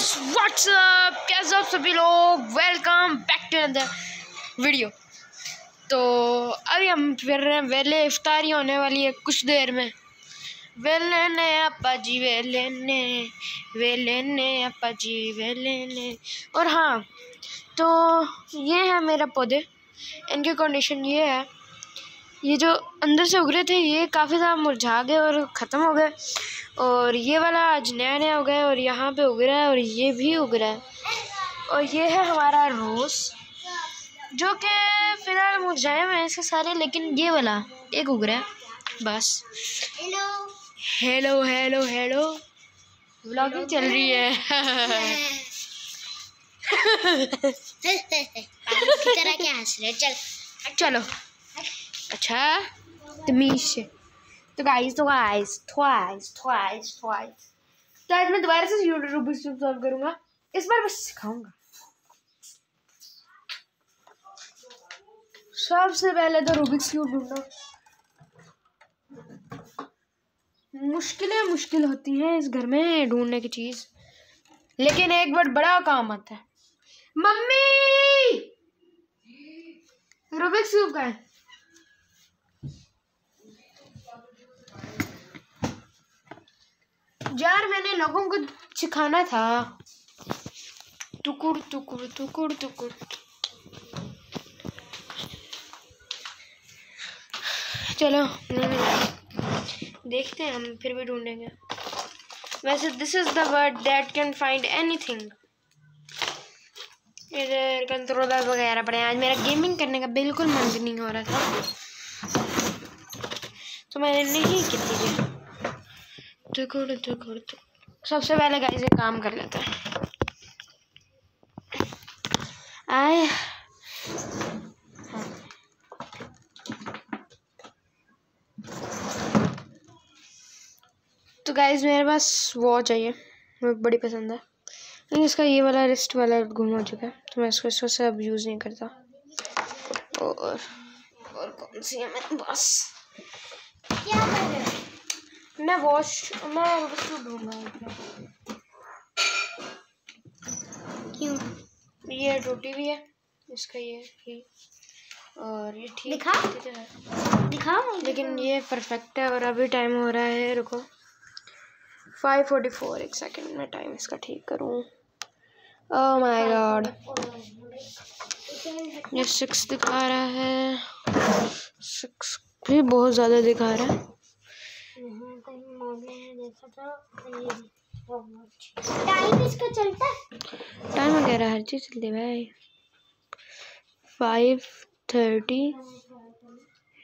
Guys what's up कैसे आप सभी लोग? Welcome back to another video तो अभी हम फिर रहे हैं वेले, इफ्तारी होने वाली है कुछ देर में। वेले ने अपा जी वेले ने वेले ने अपा जी वेले ने। और हाँ तो ये है मेरा पौधे। इनकी कंडीशन ये है ये जो अंदर से उगरे थे ये काफ़ी ज़्यादा मुरझा गए और ख़त्म हो गए। और ये वाला आज नया नया हो गया और यहाँ पे उग रहा है और ये भी उग रहा है। और ये है हमारा रोज़ जो कि फ़िलहाल मुरझाए हुए हैं इसके सारे लेकिन ये वाला एक उग रहा है बस। Hello hello hello hello vlogging चल रही है। तरह क्या हंस रहे चल। चलो। अच्छा? तमीज से तो गाइस तो गाइस ट्वाइस ट्वाइस ट्वाइस तो आज मैं दोबारा से क्यूब सॉल्व करूँगा। इस बार बस सिखाऊँगा। सबसे पहले तो रूबिक्स क्यूब ढूंढो। मुश्किलें मुश्किल होती हैं इस घर में ढूँढने की चीज़। लेकिन एक बार बड़ा काम आता है। मम्मी! रूबिक्स क्यूब का है। यार मैंने लोगों को सिखाना था। टुकुर टुकुर टुकुर टुकुर। चलो देखते हैं, हम फिर भी ढूंढेंगे। वैसे this is the word that can find anything इधर कंट्रोलर वगैरह पड़े आज मेरा गेमिंग करने का बिल्कुल मन नहीं हो रहा था। तो मैंने नहीं की टुकुड़ टुकुड़ सबसे पहले गाइस एक काम कर लेते हैं। आए। तो गाइस मेरे पास वॉच चाहिए। मुझे बड़ी पसंद है। लेकिन इसका ये वाला रिस्ट वाला गुम हो चुका है तो मैं इसको इस वजह से अब यूज़ नहीं करता। और और कौन सी है मेरे पास? क्या कर रहे हो? मैं वॉश मैं उसको ढूंढूँगा क्यों ये रोटी भी है इसका ये ही और ये ठीक दिखा? दिखाओ लेकिन ये परफेक्ट है और अभी टाइम हो रहा है रुको फाइव फोर्टी फोर एक सेकेंड में टाइम इसका ठीक करूँ ओह माय गॉड ये सिक्स दिखा रहा है सिक्स भी बहुत ज़्यादा दिखा रहा है टाइम वगैरह, हर चीज़ चलती है भाई। फाइव थर्टी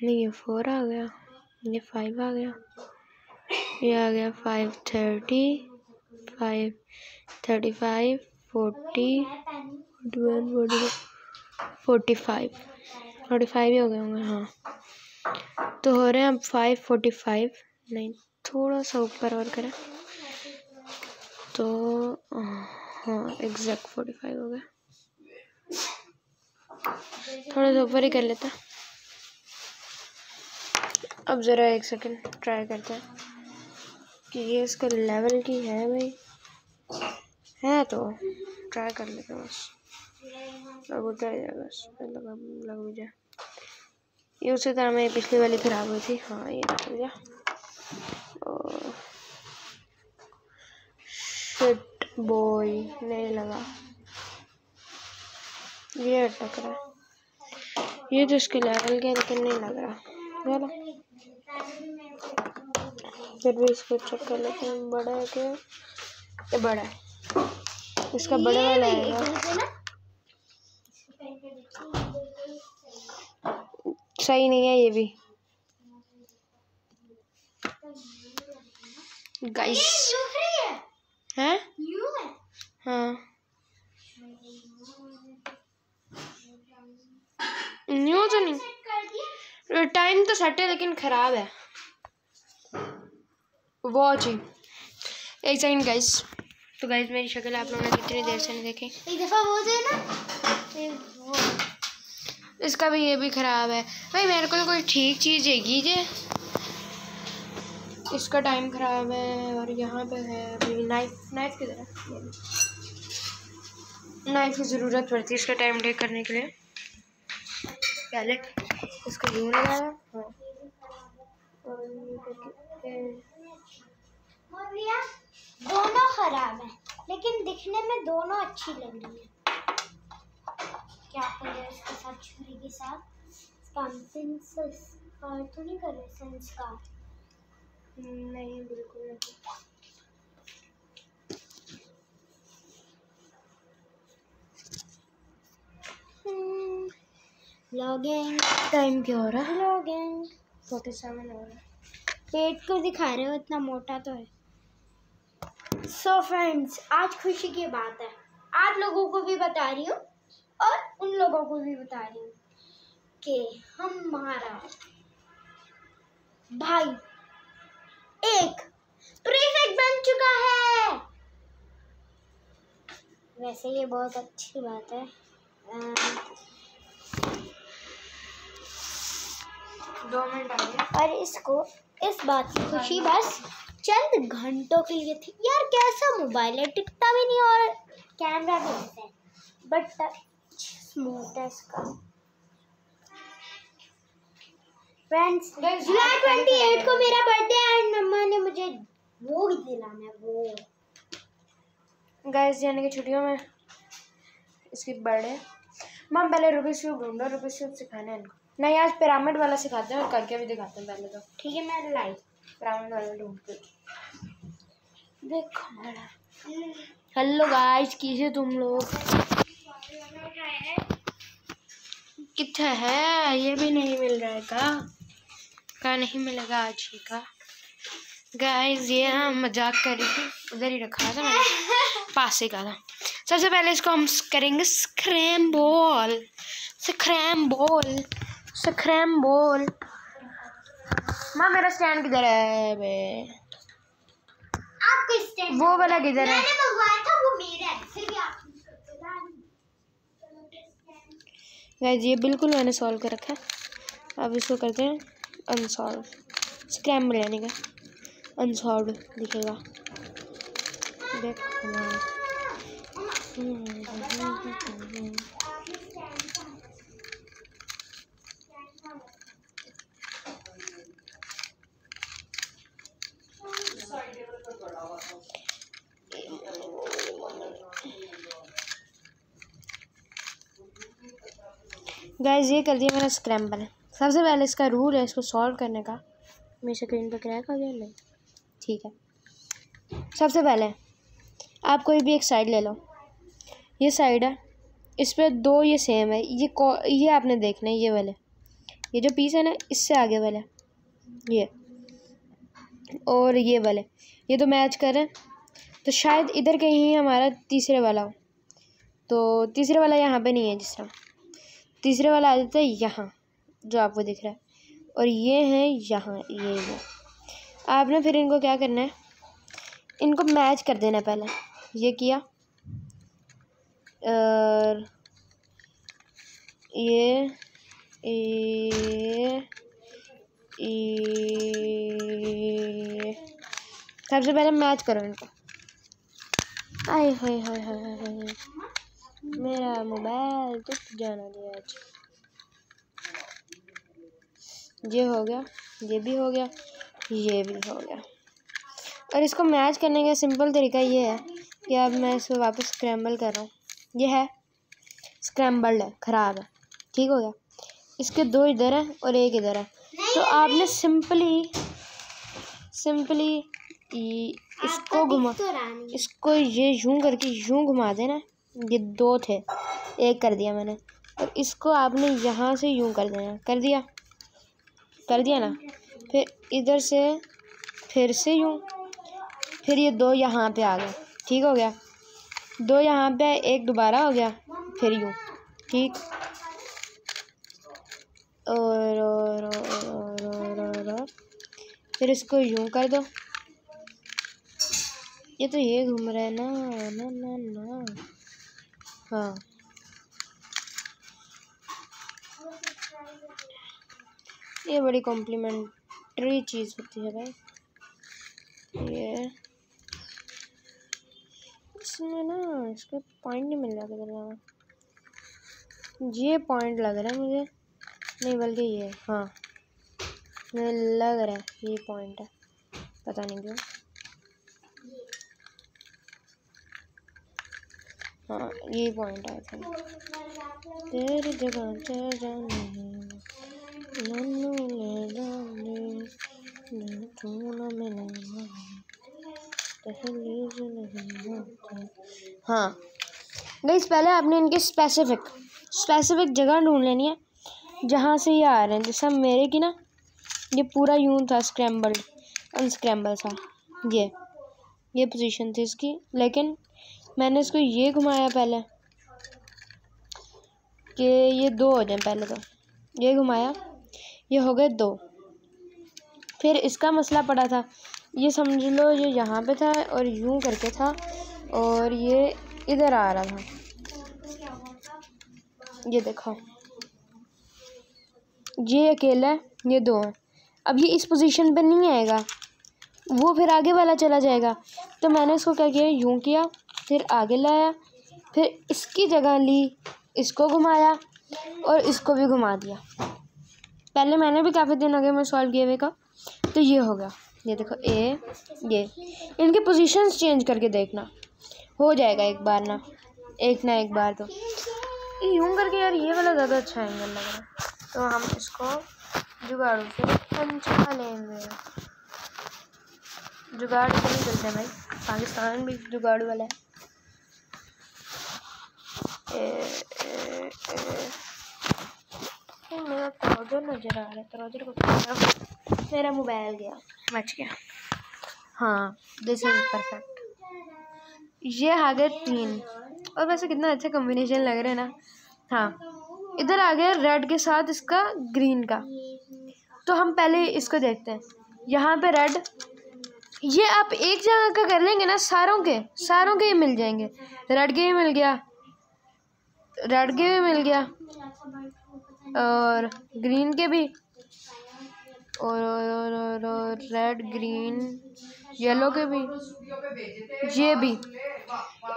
नहीं, ये फोर आ गया। ये फाइव आ गया। ये आ गया five thirty five thirty five forty forty one forty forty five forty five ही हो गए होंगे हाँ। तो हो रहे हैं अब फाइव फोर्टी फाइव नहीं। थोड़ा सा ऊपर और करें। तो हाँ एग्जैक्ट फोर्टी फाइव हो गया। थोड़ा सा ऊपर ही कर लेता अब ज़रा एक सेकंड ट्राई करते हैं। कि ये इसका लेवल की है भाई? है तो ट्राई कर लेते हैं बस। अब उतर जाए बस। लगा लग भी जाए। ये उसी तरह मेरी पिछली वाली ख़राब हुई थी। हाँ ये निकल गया। शिट बॉय नहीं लगा। ये अटक रहा है। ये तो इसके लेवल के लेकिन नहीं लग रहा। चलो। फिर भी इसको चेक कर लेते हैं बड़ा है क्या? ये बड़ा है। इसका बड़े वाला आएगा। सही नहीं है ये भी। गाइस है? हाँ। न्यू तो नहीं। टाइम तो सेट है लेकिन ख़राब है। वॉच ही एक सेकंड गाइस तो गाइस मेरी शक्ल आप लोगों ने कितनी देर से नहीं देखी? एक दफ़ा वो दे ना इसका भी ये भी ख़राब है। भाई मेरे को तो कोई ठीक चीज़ हैगी जे इसका टाइम ख़राब है और यहाँ पे है अभी नाइफ नाइफ किधर है? नाइफ की ज़रूरत पड़ती है इसका टाइम टेक करने के लिए। पहले इसको यूँ लगाया हाँ। दोनों खराब है, लेकिन दिखने में दोनों अच्छी लग रही है। क्या करें इसके साथ छुरी के साथ? संस्कार तो कर रहे नहीं बिल्कुल नहीं। लॉगिंग टाइम क्या हो रहा है? लॉगिंग फोर्टी सेवन हो रहा है। पेट को दिखा रहे हो इतना मोटा तो है। सो so फ्रेंड्स आज खुशी की बात है। आप लोगों को भी बता रही हूँ और उन लोगों को भी बता रही हूँ कि हमारा भाई एक प्रीफेक्ट बन चुका है। वैसे ये बहुत अच्छी बात है। दो मिनट और इसको, इस बात की खुशी बस, चंद घंटों के लिए थी। यार, कैसा मोबाइल है? टिकता भी नहीं और कैमरा भी ऐसा है। बट स्मूथ है इसका। फ्रेंड्स जुलाई ट्वेंटी एट को मेरा बर्थडे है एंड मम्मा ने मुझे वो दिलाना है वो। गैस यानी कि छुट्टियों में इसकी बर्थडे मैम पहले रूबिक्स क्यूब ढूंढो रूबिक्स क्यूब सिखाना है इनको? नहीं आज पिरामिड वाला सिखाते हैं और करके भी दिखाते हैं पहले तो। ठीक है मैं लाइव पिरामिड वाला ढूंढ के देखो हमारा हेलो गाइस कैसे तुम लोग? कितना है? ये भी नहीं मिल रहा है का का नहीं मिलेगा आज ही का। गाइस ये मज़ाक कर रही थी। उधर ही रखा था मैंने। पास से कहा था। सबसे पहले इसको हम करेंगे scramble scramble scramble माँ मेरा स्टैंड किधर है बे? वो वाला किधर है? मैंने मंगवाया था वो मेरा है। फिर गाइस ये बिल्कुल मैंने सॉल्व कर रखा है। अब इसको करते हैं। अनसॉल्व। स्क्रैम्बल यानी का। अनसॉल्व दिखेगा। गाइस ये कर दिया मैंने स्क्रैम्बल सबसे पहले इसका रूल है इसको सॉल्व करने का। मेरी स्क्रीन पर क्रैक हो गया नहीं। ठीक है। सबसे पहले आप कोई भी एक साइड ले लो। ये साइड है, इस पर दो ये सेम है, ये ये आपने देखना है, ये वाले। ये जो पीस है ना, इससे आगे वाले। ये। और ये वाले। ये तो मैच कर तो शायद इधर कहीं हमारा तीसरे वाला हो। तो तीसरे वाला यहाँ पे नहीं है जिस तरह। तीसरे वाला आ जाता है यहाँ। जो आपको दिख रहा है। और ये है यहाँ, ये वो। आपने फिर इनको क्या करना है? इनको मैच कर देना पहले। ये किया। और ये ये ये सबसे पहले मैच करो इनको। आए, हाय हाय हाय हाय मेरा मोबाइल तो जाना दिया ये हो गया ये भी हो गया ये भी हो गया। और इसको मैच करने का सिंपल तरीका ये है कि अब मैं इसको वापस स्क्रैम्बल कर रहा हूँ। ये है स्क्रैम्बल्ड है ख़राब है ठीक हो गया। इसके दो इधर हैं और एक इधर है। तो आपने सिंपली सिंपली इसको घुमा तो इसको ये यूँ करके यूँ घुमा देना। ये दो थे एक कर दिया मैंने। और इसको आपने यहाँ से यूँ कर देना कर दिया। कर दिया ना। फिर इधर से फिर से यूँ। फिर ये दो यहाँ पे आ गए। ठीक हो गया। दो यहाँ पे एक दोबारा हो गया फिर यूँ। ठीक। और और और और और और, फिर इसको यूँ कर दो। ये तो ये घूम रहा है ना ना ना ना। हाँ। ये बड़ी कॉम्प्लीमेंट्री चीज़ होती है भाई ये, इसमें ना इसके पॉइंट नहीं मिल रहा जाना ये पॉइंट लग रहा है मुझे। नहीं, बल्कि ये हाँ। मुझे लग रहा है ये पॉइंट है। पता नहीं क्यों। हाँ ये पॉइंट आया था तेरी जगह तेरे जाने दहलीज नहीं हाँ गईस पहले आपने इनके स्पेसिफिक स्पेसिफिक जगह ढूंढ लेनी है, जहाँ से ये आ रहे हैं। जैसे मेरे की ना, ये पूरा यूँ था स्क्रैम्बल्ड अनस्क्रैम्बल सा, ये ये पोजीशन थी इसकी। लेकिन मैंने इसको ये घुमाया पहले, कि ये दो हो जाए पहले तो। ये घुमाया ये हो गए दो। फिर इसका मसला पड़ा था। ये समझ लो ये यहाँ पे था और यूँ करके था और ये इधर आ रहा था। ये देखो। ये अकेला है, ये दो हैं। अब ये इस पोजीशन पे नहीं आएगा। वो फिर आगे वाला चला जाएगा। तो मैंने इसको क्या किया? यूँ किया, फिर आगे लाया, फिर इसकी जगह ली, इसको घुमाया और इसको भी घुमा दिया। पहले मैंने भी काफ़ी दिन हो गए मैं सॉल्व किए हुए का तो ये हो गया। ये देखो ए ये। इनके पोजीशंस चेंज करके देखना। हो जाएगा एक बार ना। एक ना एक बार तो। यूँ करके यार ये वाला ज़्यादा अच्छा एंगल लग रहा है। तो हम इसको जुगाड़ू से पंचा लेंगे। जुगाड़ से नहीं चलते भाई। पाकिस्तान भी जुगाड़ वाला है। ए, ए, ए, मेरा ट्राउज़र नज़र आ रहा है को मेरा मोबाइल गया बच गया हाँ दिस इज़ परफेक्ट ये आ गए तीन और वैसे कितना अच्छा कॉम्बिनेशन लग रहा है ना हाँ इधर आ गया रेड के साथ इसका ग्रीन का तो हम पहले इसको देखते हैं यहाँ पे रेड ये आप एक जगह का कर लेंगे ना सारों के सारों के ही मिल जाएँगे रेड के भी मिल गया रेड के भी मिल गया और ग्रीन के भी। और और और, और रेड ग्रीन येलो के भी। ये भी।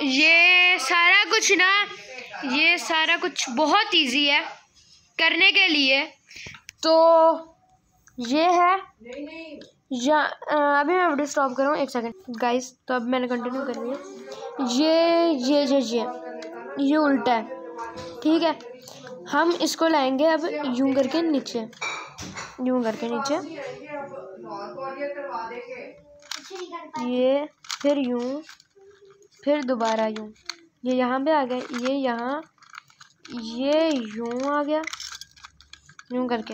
ये सारा कुछ ना ये सारा कुछ बहुत इजी है करने के लिए। तो ये है। या अभी मैं वीडियो स्टॉप करूँ एक सेकंड गाइस तो अब मैंने कंटिन्यू कर लिया ये ये ये ये ये उल्टा है। ठीक है? हम इसको लाएँगे अब यूँ करके नीचे। यूँ करके नीचे। ये फिर यूँ फिर दोबारा यूँ। ये यहाँ पे आ गया ये यहाँ ये यूँ आ गया। यूँ करके।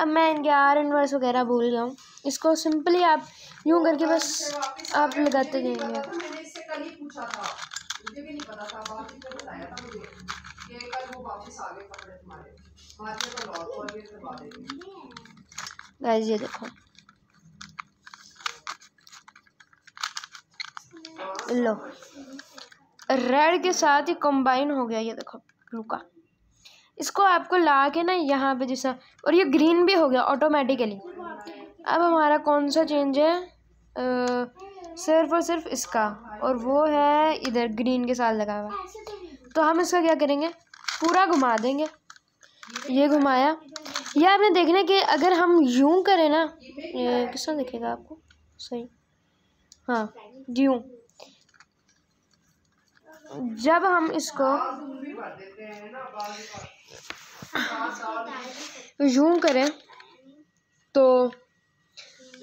अब मैं इनके आर इनवर्स वगैरह भूल गया हूँ। इसको सिंपली आप यूँ करके बस आप लगाते जाएँगे। गाइस ये देखो। लो। रेड के साथ ही कंबाइन हो गया ये देखो ब्लू का इसको आपको ला के ना यहाँ पे जैसा और ये ग्रीन भी हो गया ऑटोमेटिकली अब हमारा कौन सा चेंज है? आ, सिर्फ़ और सिर्फ़ इसका और वो है इधर ग्रीन के साथ लगा हुआ। तो हम इसका क्या करेंगे? पूरा घुमा देंगे। ये घुमाया। ये आपने देखना कि अगर हम यूँ करें ना, ये किस तरह दिखेगा आपको? सही। हाँ यूँ। जब हम इसको यूँ करें तो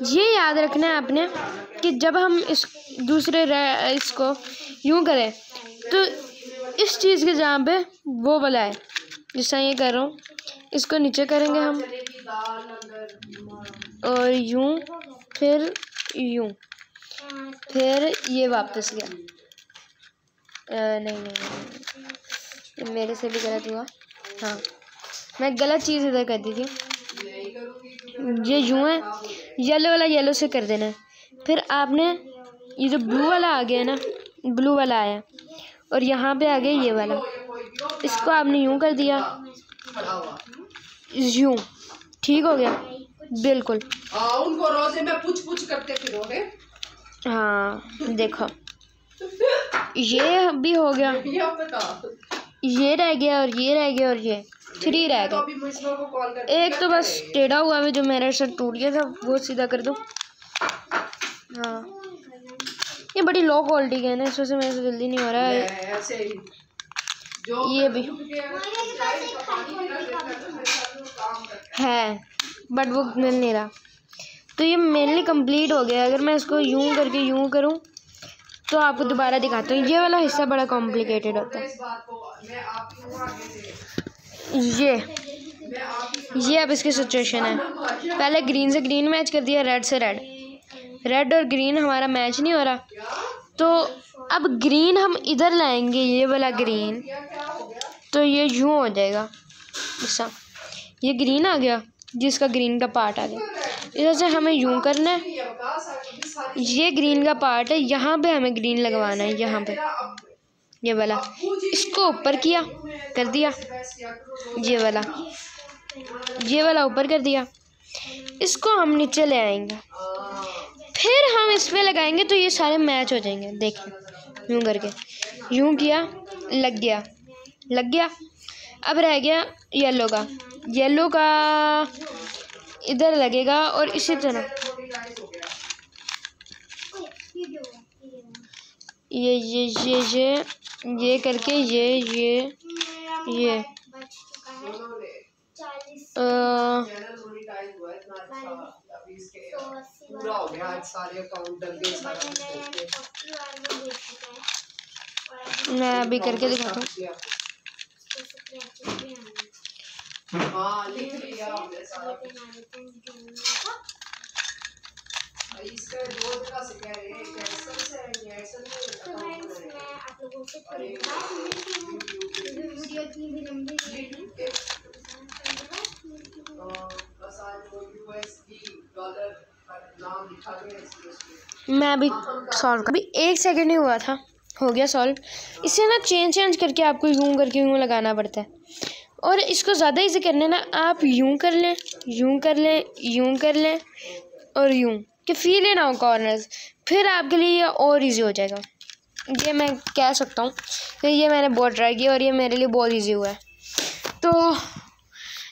ये याद रखना है आपने कि जब हम इस दूसरे इसको यूँ करें तो इस चीज़ के जहाँ पे वो वाला है जैसा ये कर रहा हूँ इसको नीचे करेंगे हम। और यूँ फिर यूँ। फिर ये वापस गया। नहीं नहीं नहीं, नहीं मेरे से भी गलत हुआ। हाँ। मैं गलत चीज़ इधर कर दी थी। ये यूँ है। येलो वाला येलो से कर देना। है फिर आपने ये जो ब्लू वाला आ गया है ना ब्लू वाला आया। और यहाँ पे आ गया ये वाला। इसको आपने यूँ कर दिया। यूँ। ठीक हो गया। बिल्कुल। उनको रोज़े में पूछ पूछ करते फिरोगे हाँ देखो। ये भी हो गया। ये रह गया और ये रह गया और ये। थ्री रह गए। एक तो बस टेढ़ा हुआ है जो मेरे से टूट गया था वो सीधा कर दो। हाँ। ये बड़ी लो क्वालिटी के है ना इस वजह से मेरे से जल्दी नहीं हो रहा है। ये भी। है बट वो मिल नहीं रहा। तो ये मेनली कंप्लीट हो गया अगर मैं इसको यूँ करके यूँ करूँ तो आपको दोबारा दिखाता हूँ। ये वाला हिस्सा बड़ा कॉम्प्लिकेटेड होता है। ये। ये अब इसकी सिचुएशन है। पहले ग्रीन से ग्रीन मैच कर दिया रेड से रेड रेड और ग्रीन हमारा मैच नहीं हो रहा। तो अब ग्रीन हम इधर लाएँगे, ये वाला ग्रीन तो ये यूँ हो जाएगा। ऐसा। ये ग्रीन आ गया, जिसका ग्रीन का पार्ट आ गया। इधर से हमें यूँ करना है। ये ग्रीन का पार्ट है, यहाँ पे हमें ग्रीन लगवाना है, यहाँ पे। ये वाला। इसको ऊपर किया, कर दिया। ये वाला। ये वाला ऊपर कर दिया। इसको हम नीचे ले आएँगे। फिर हम इस पर लगाएँगे तो ये सारे मैच हो जाएँगे। देखिए यूँ करके। यूँ किया लग गया। लग गया। अब रह गया येलो का। येलो का इधर लगेगा और इसी तरह। ये ये ये ये ये करके ये ये ये। आ, मैं अभी करके दिखाता हूँ हाँ लिख लिया हमने सारा इसका दो जगह से कह रहे हैं से है एक्सेल तो मैं आप लोगों से थोड़ी वीडियो इतनी भी लंबी नहीं बस आज वो गया मैं अभी सॉल्व अभी एक सेकंड ही हुआ था। हो गया सॉल्व इसे ना चेंज चेंज करके आपको यूँ करके यूँ लगाना पड़ता है। और इसको ज़्यादा इजी करने ना आप यूँ कर लें, यूँ कर लें, यूँ कर लें और यूँ। कि फील इन आओ कॉर्नर्स फिर आपके लिए ये और इजी हो जाएगा। ये मैं कह सकता हूँ कि ये मैंने बहुत ट्राई किया और ये मेरे लिए बहुत इजी हुआ है। तो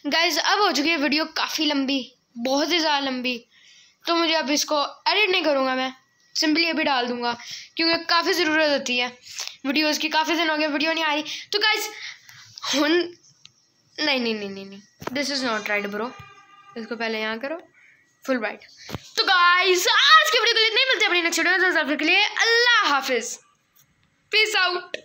गाइज़ अब हो चुकी है वीडियो काफ़ी लंबी। बहुत ही ज़्यादा लंबी। तो मुझे अब इसको एडिट नहीं करूँगा मैं। सिंपली अभी डाल दूँगा, क्योंकि काफ़ी ज़रूरत होती है। वीडियोस की काफ़ी दिन हो गए वीडियो नहीं आ रही। तो गाइज़ हुन नहीं नहीं नहीं नहीं this is not right bro इसको पहले यहाँ करो। फुल राइट तो गाइज़ आज के वीडियो के लिए नहीं मिलते अपनी नेक्स्ट वीडियो के लिए अल्लाह हाफिज़। Peace out